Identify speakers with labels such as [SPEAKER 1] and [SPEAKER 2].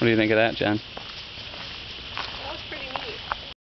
[SPEAKER 1] What do you think of that, John?